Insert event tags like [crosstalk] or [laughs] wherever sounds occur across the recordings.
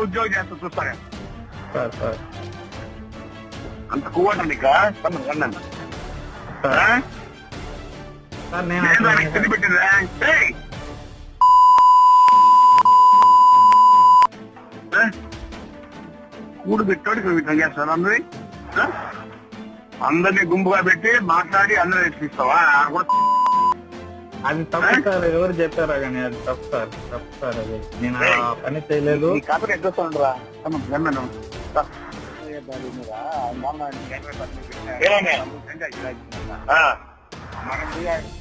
ఉద్యోగం చేస్తా చూస్తాను సార్ సార్ అంత కువ్వండి నీకు కన్నాను సార్ సార్ నేను అసలు తిరిగి పెట్టిందా ఏయ్! ఏ? కూడు పెట్టోడికి విధంగా చేస్తాను అందరి అందరినీ గుంపుగా పెట్టి మాట్లాడి అందరూ ఎక్కిస్తావా అది తప్పు సార్ ఎవరు చెప్పారా కానీ అది తప్పు సార్ తప్పు సార్ అది నేను ఆ పని చేయలేదు నీ కాపీ ఎక్కిస్తానురా గమ్మను మనం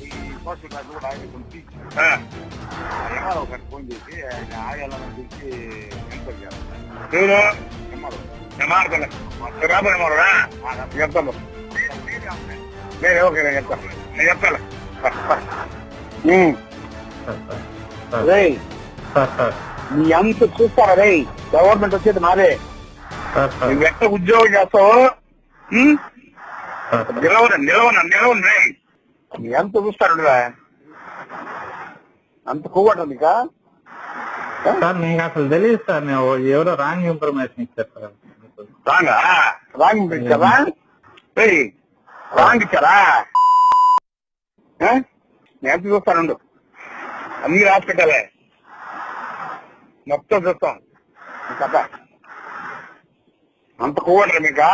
ఈ పోస్టులు కాదు కూడా ఆయన కొంచెం ఎంఆర్ఓ గారికి ఫోన్ చేసి ఆయన ఆయాలని గురించి ఎంక్వైరీ చేస్తాను ఎంఆర్ఓ రాబోయే ఎంఆర్ఓ చెప్తాను నేను ఓకే నేను చెప్తాను నేను చెప్తాను [laughs] [laughs] [laughs] నీ అంత చూస్తారా రే గవర్నమెంట్ వచ్చేది మాదే. సార్ నువ్వు ఎక్కడ ఉద్యోగం చేస్తావు నిలవన నిలవన నిలవన రే నీ ఎంత చూస్తారు అంత కొవ్వట నీకా? సార్ మీకు అసలు తెలియదు సార్ నేను ఎవరో రాంగ్ ఇన్ఫర్మేషన్ ఇచ్చారు సార్ రాంగా? రాంగ్ ఇచ్చారా రాంగ్ ఇచ్చారా? నేను ఎంత చూస్తానుండు అన్ని రాసి పెట్టాలే మొత్తం చూస్తాం. కథ. అంత కొవ్వటరా మీకా?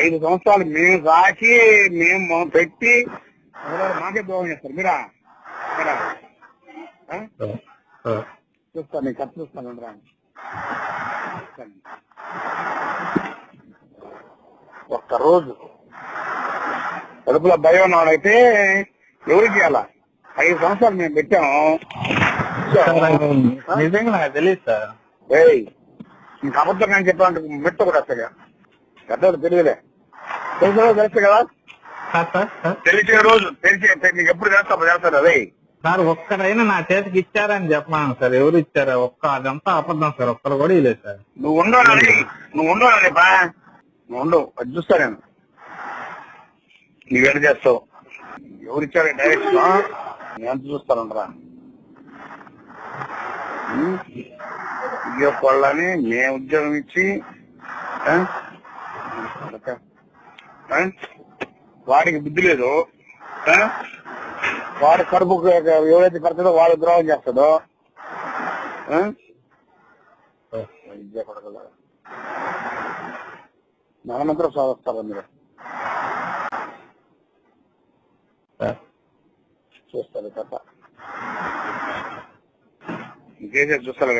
ఐదు సంవత్సరాలు మేము సాకి మేము పెట్టి మాకే దోహం చేస్తారు. మీరా? చూస్తాను నేను ఖర్చు చూస్తాను రా. ఒక్క రోజు కడుపులో భయం ఉన్నాడైతే ఎవరికి చేయాలా ఐదు సంవత్సరాలు మేము పెట్టాము నిజంగా నాకు తెలియదు సార్. ఏయ్ ఇంక అబద్ధం చెప్పాలంటే మెట్ట కూడా వస్తాయి పెద్దవాళ్ళు తెలియలే తెలిసిన రోజు తెలుసు కదా? తెలిసే రోజు తెలిసే నీకు ఎప్పుడు చేస్తావు చేస్తారు అదే సార్ ఒక్కరైనా నా చేతికి ఇచ్చారని చెప్పమను సార్. ఎవరు ఇచ్చారా? ఒక్క అదంతా అబద్ధం సార్. ఒక్కరు కూడా ఇలేదు సార్. నువ్వు ఉండాలి నువ్వు ఉండాలి బా. నువ్వు ఉండవు అది చూస్తా నేను. నువ్వేం చేస్తావు? ఎవరిచ్చారు డైరెక్షన్ నేను ఎంత చూస్తాను రా ఉద్యోగ వాళ్ళని మేము ఉద్యోగం ఇచ్చి? వాడికి బుద్ధి లేదు? వాడి కడుపు ఎవరైతే కడతాడో వాడు ద్రోహం చేస్తాడో? విద్యా కొడకల మనమంతా సాధిస్తారు మీరు? చూస్తారు తప్ప ఇంకేసేది చూస్తారు